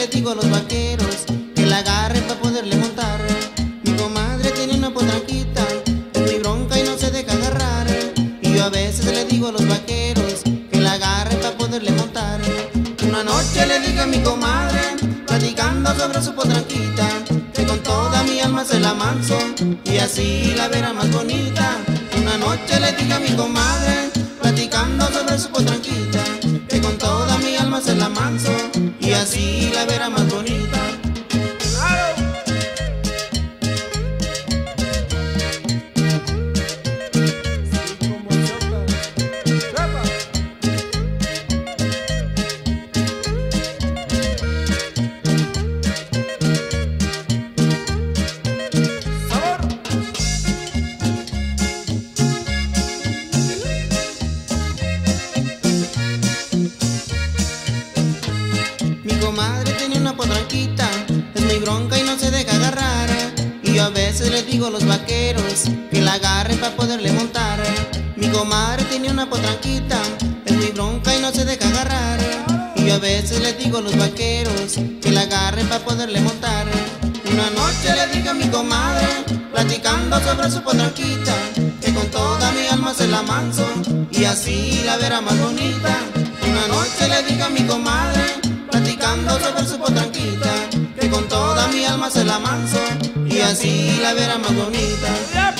le digo a los vaqueros que la agarren para poderle montar. Mi comadre tiene una potranquita, es muy bronca y no se deja agarrar. Y yo a veces le digo a los vaqueros que la agarren para poderle montar. Una noche le digo a mi comadre, platicando sobre su potranquita, que con toda mi alma se la manso y así la verá más bonita. Una noche le digo a mi comadre. Mi comadre tiene una potranquita, es muy bronca y no se deja agarrar. Y yo a veces les digo a los vaqueros que la agarren para poderle montar. Mi comadre tiene una potranquita, es muy bronca y no se deja agarrar. Y yo a veces les digo a los vaqueros que la agarren para poderle montar. Una noche le dije a mi comadre, platicando sobre su potranquita, que con toda mi alma se la manso y así la verá más bonita. Una noche le dije a mi comadre, platicando sobre su potranquita, que con toda mi alma se la manso y así la verá más bonita.